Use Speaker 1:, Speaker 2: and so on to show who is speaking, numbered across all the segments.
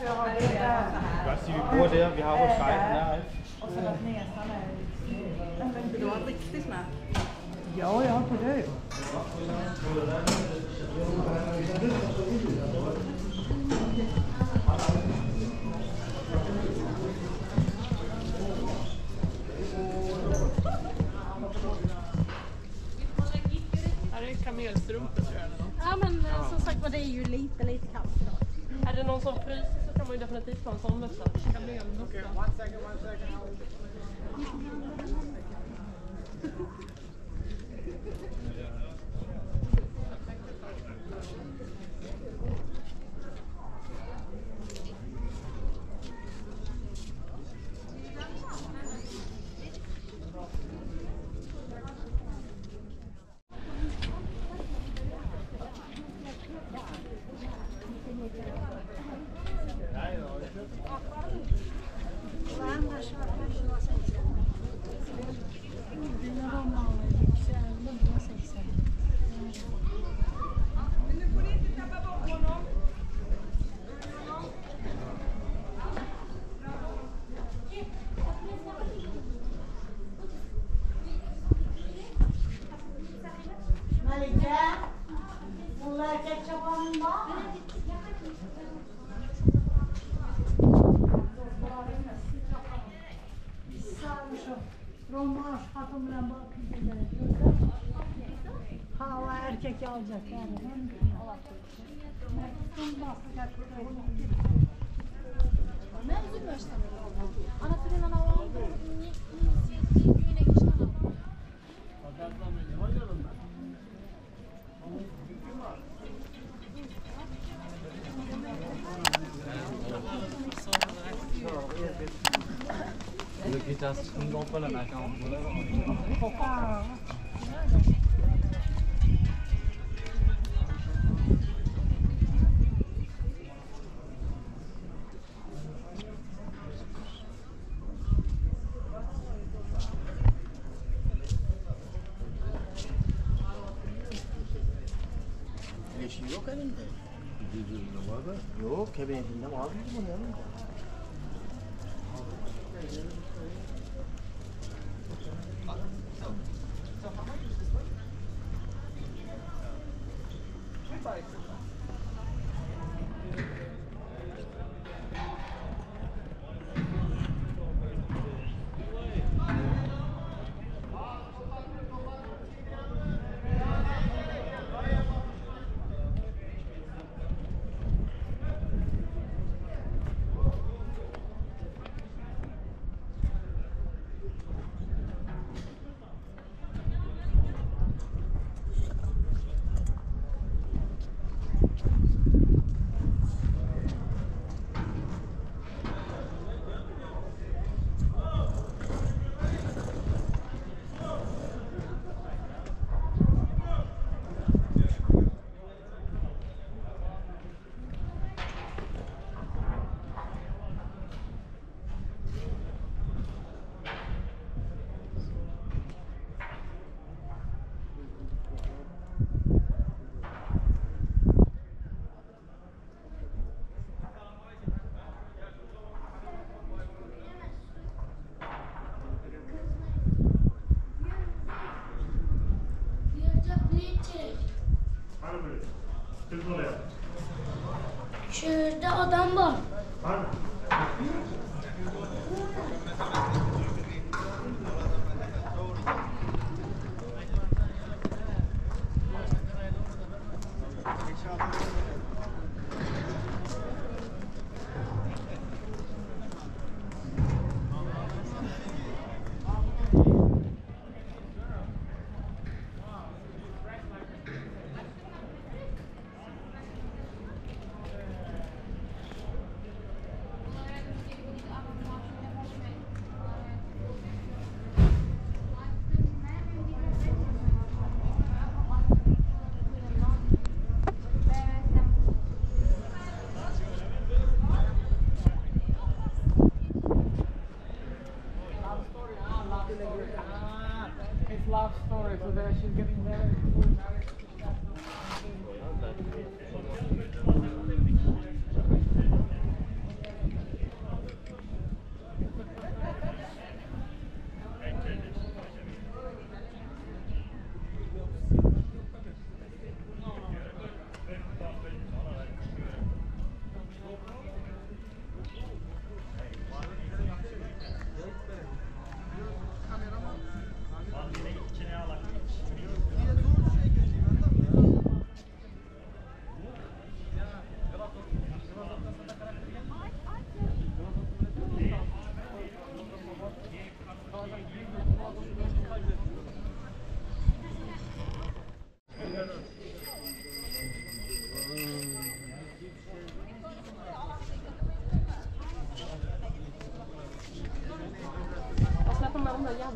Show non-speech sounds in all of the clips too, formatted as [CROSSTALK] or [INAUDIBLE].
Speaker 1: jag ser ju på det, vi har vår guide här. Eh,
Speaker 2: och sen att näsan är...
Speaker 3: du har en riktig smäll?
Speaker 2: Ja, jag har på det.
Speaker 4: är kamelstrumpor tror jag.
Speaker 5: Ja men eh, som sagt var det är ju lite lite kallt idag.
Speaker 4: Är det någon som fryser? kommer ju definitivt
Speaker 5: från komvux. one kan bli second. [LAUGHS] alacak yani.
Speaker 6: Ben üzülmüyor işte. Ana fırına ne oldu? Düğüne geçen adam.
Speaker 1: Look at us, we don't pull it back on.
Speaker 5: Kız Şurada adam var.
Speaker 4: Var mı?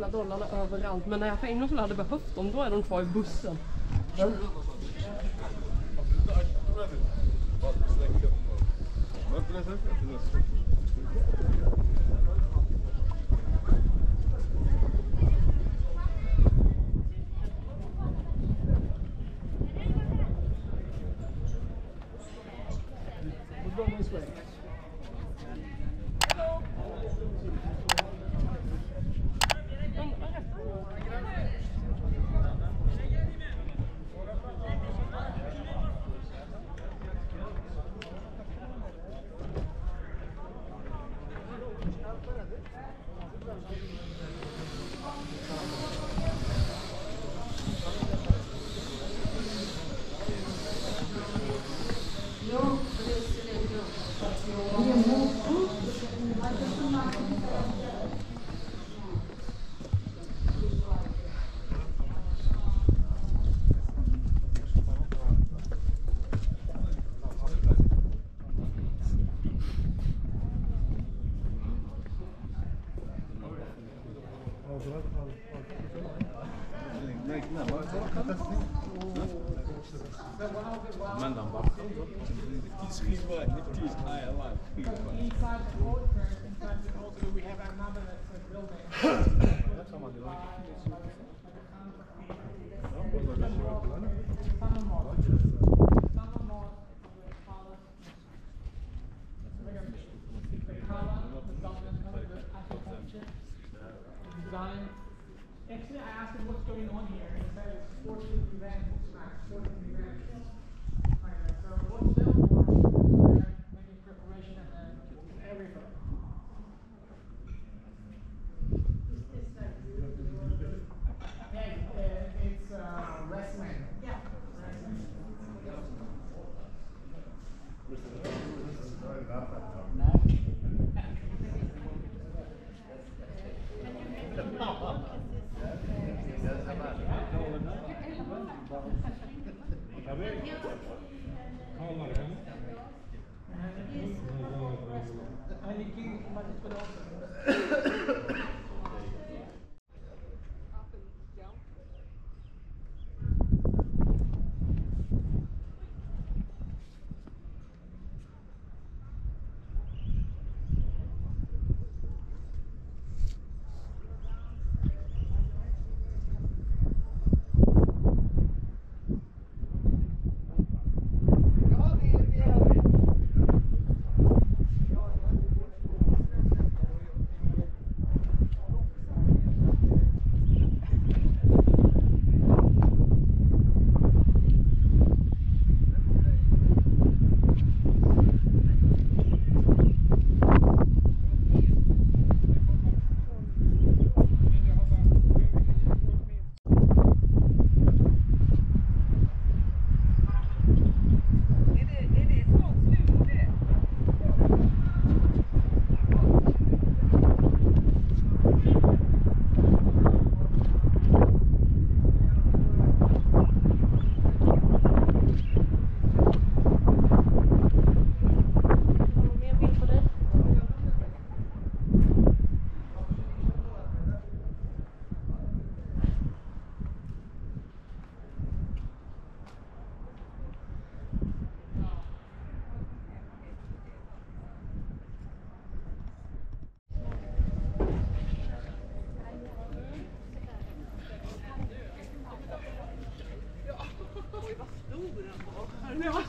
Speaker 4: jävla dollarna överallt. Men när jag får för en gång hade behövt dem, då är de kvar i bussen. Mm.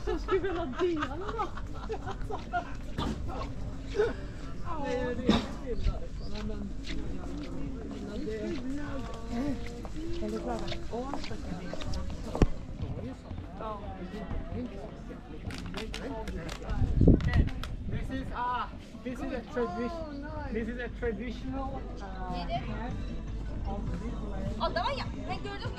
Speaker 4: så skulle vi ha den då? Nej, det är riktigt illa. Men, men det... Är du glad? Ja,
Speaker 7: This is ah, this is a tradition. This is a traditional. Uh,
Speaker 8: Adama ya. Ben gördüm.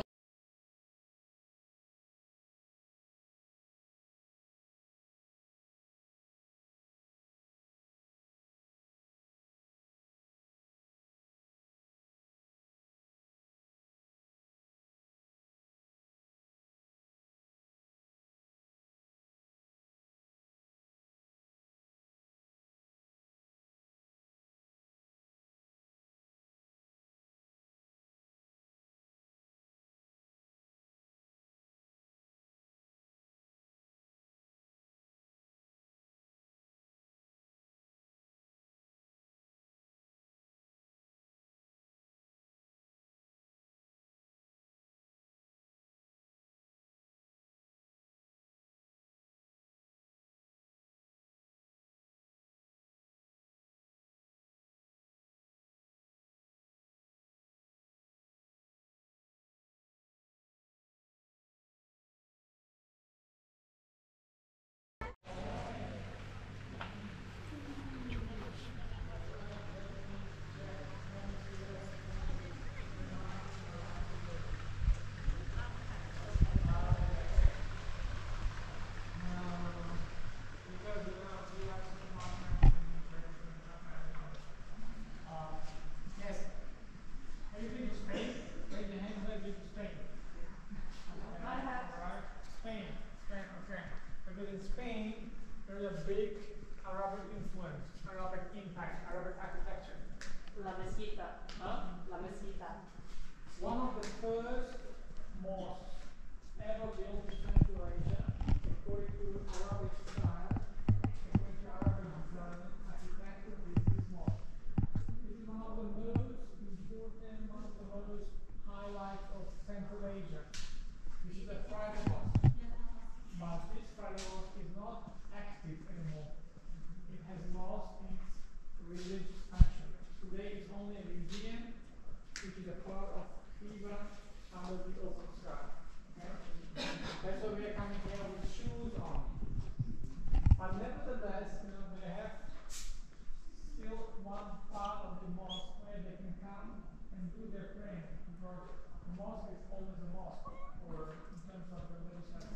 Speaker 4: their praying because the mosque is always a mosque or in terms of religious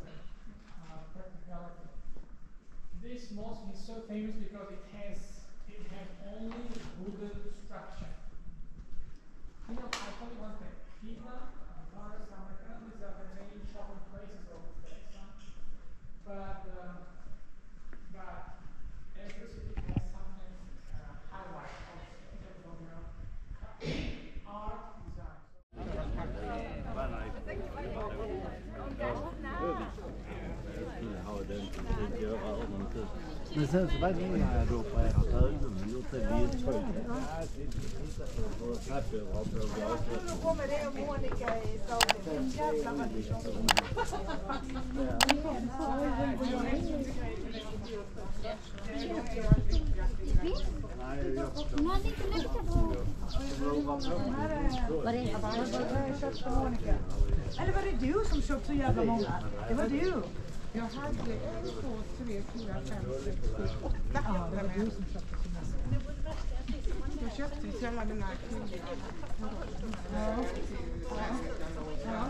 Speaker 4: uh, practicality. This mosque is so famous because it has it has only wooden structure. You know, I tell you one thing. Mas antes, vai vir na Europa, é eu sabia de foi. Eu comerei a
Speaker 1: Mônica e tal, Var det
Speaker 2: du som köpte så jävla många? Det var du.
Speaker 5: Jag hade en, två, tre, fyra, fem, sex, sju, åtta
Speaker 2: andra med.
Speaker 5: Jag köpte till alla mina kullar.
Speaker 2: Ja. Ja.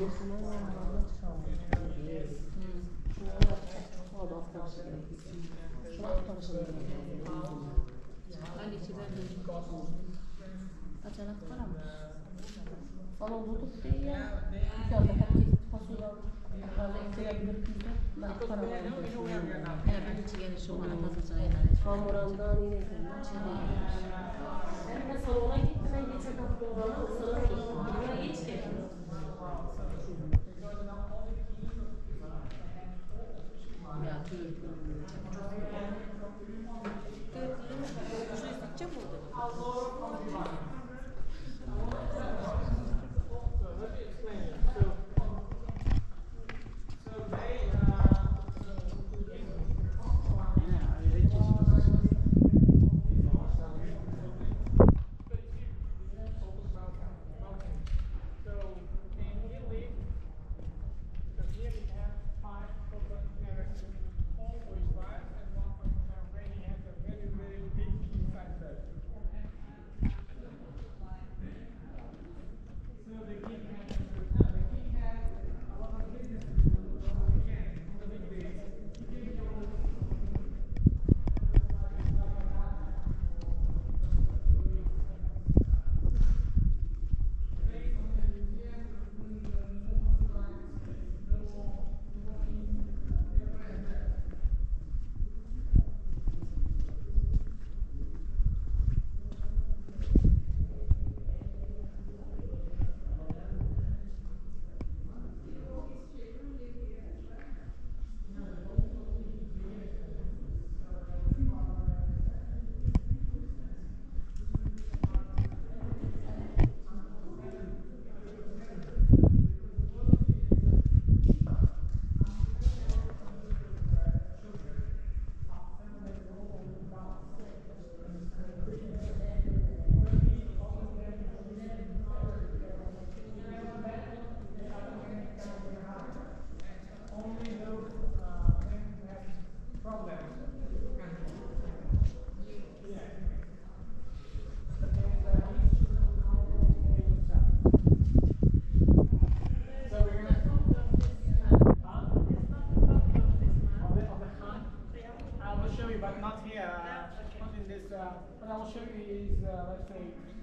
Speaker 2: Kaçanak var ama. Ama bulduk diye ya. Yukarıda herkes fasulye yukarıda ekleyebilir bizde. Ben para var.
Speaker 9: Yani ben hiç yani şu ana kadar sayılar. Tam orandan yine Ben de salona gittim. Ben geçen hafta olana salona gittim.
Speaker 4: Buna geçtim. Yeah.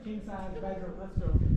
Speaker 4: king size bedroom. Let's go.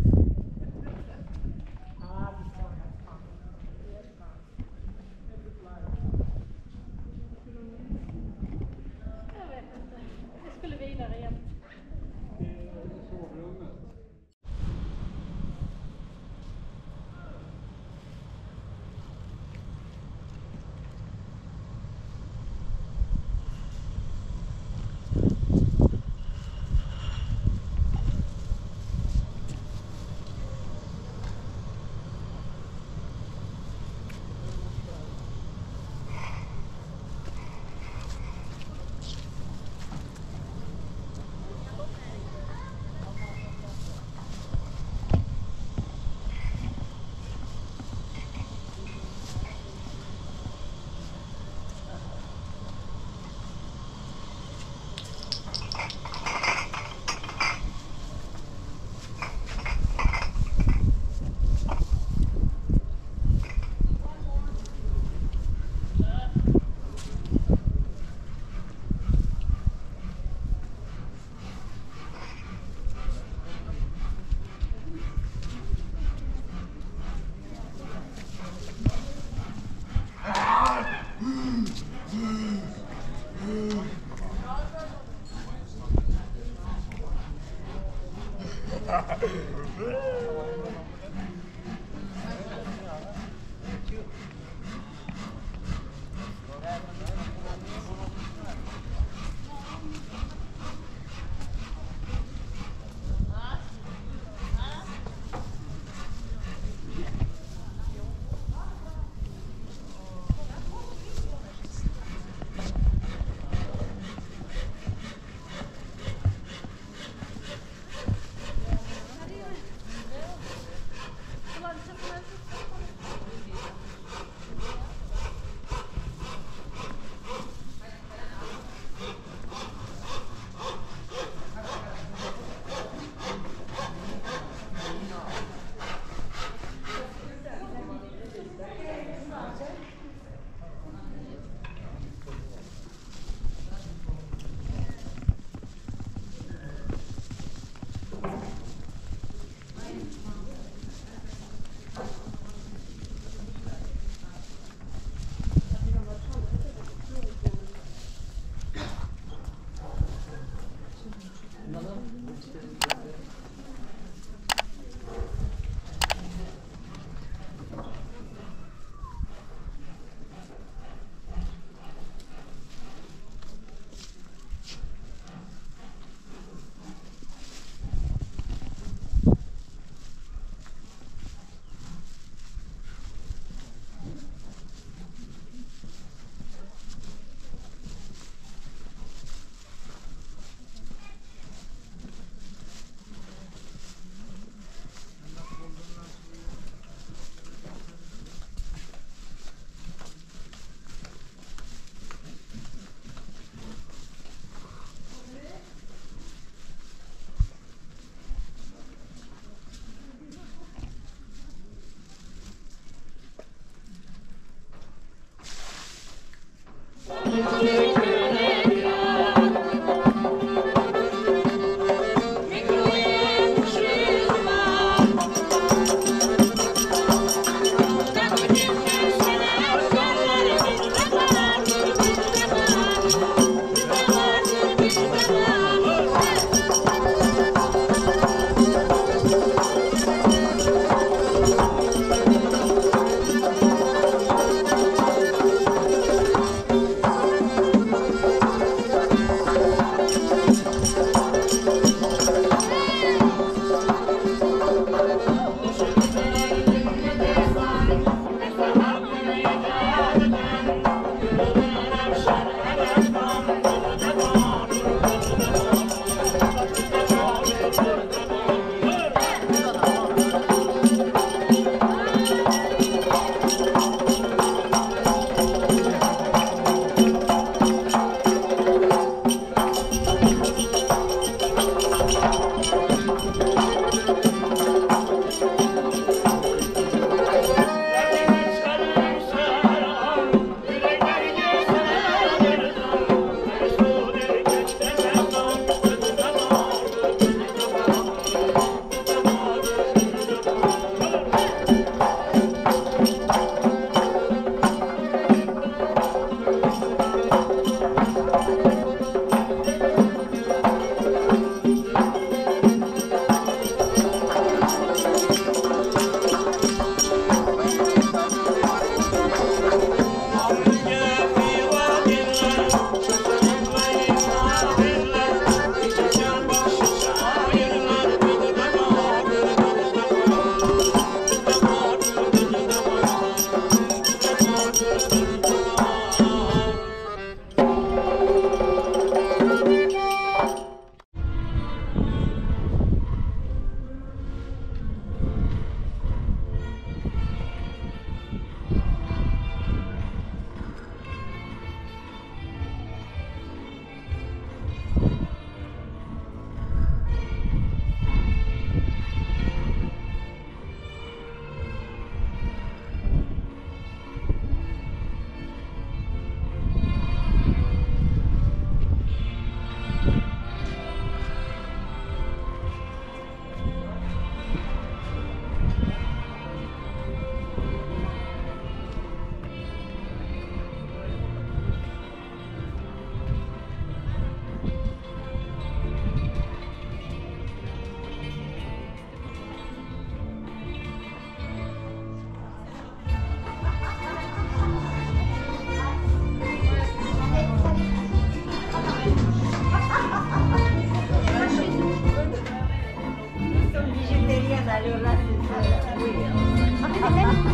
Speaker 2: wheel.